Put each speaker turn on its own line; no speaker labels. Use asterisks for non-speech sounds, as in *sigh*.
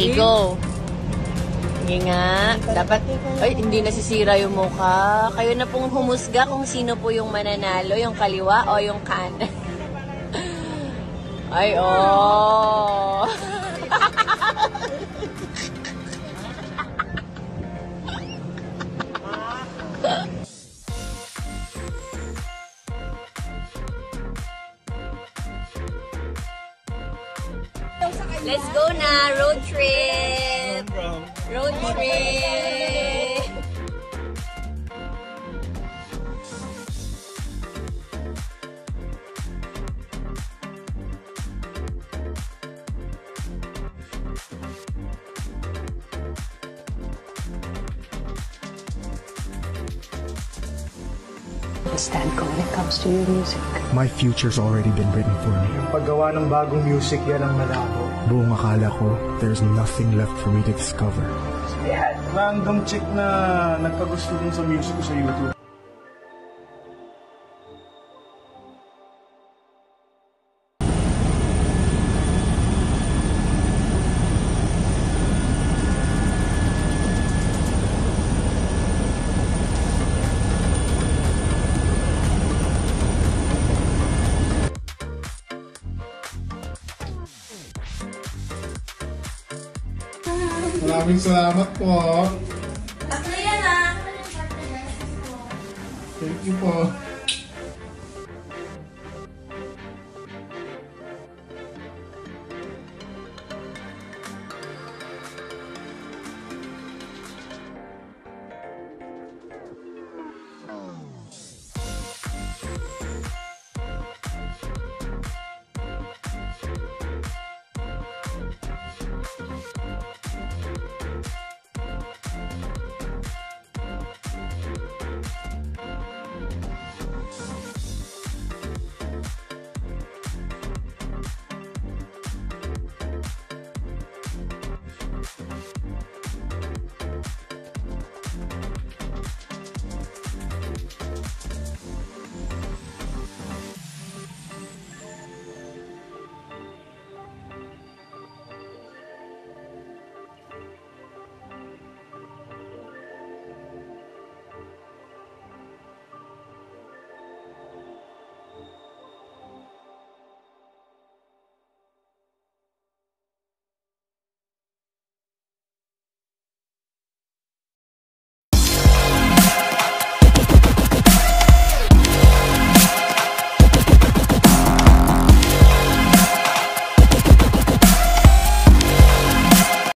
Okay, go. Sige nga. Dapat, ay, hindi nasisira yung mukha. Kayo na pong humusga kung sino po yung mananalo, yung kaliwa o yung kanan. *laughs* Ay, oh. Let's go na, road trip. Road trip.
Stand ko when it comes to your music.
My future's already been written for me.
Paggawa ng bagong music, yan ang malabo.
Buong akala ko, there's nothing left for me to discover.
Random chick na nagkagusto din sa music ko sa YouTube.
Maraming salamat po.
Tatlo yan ah.
Thank you po.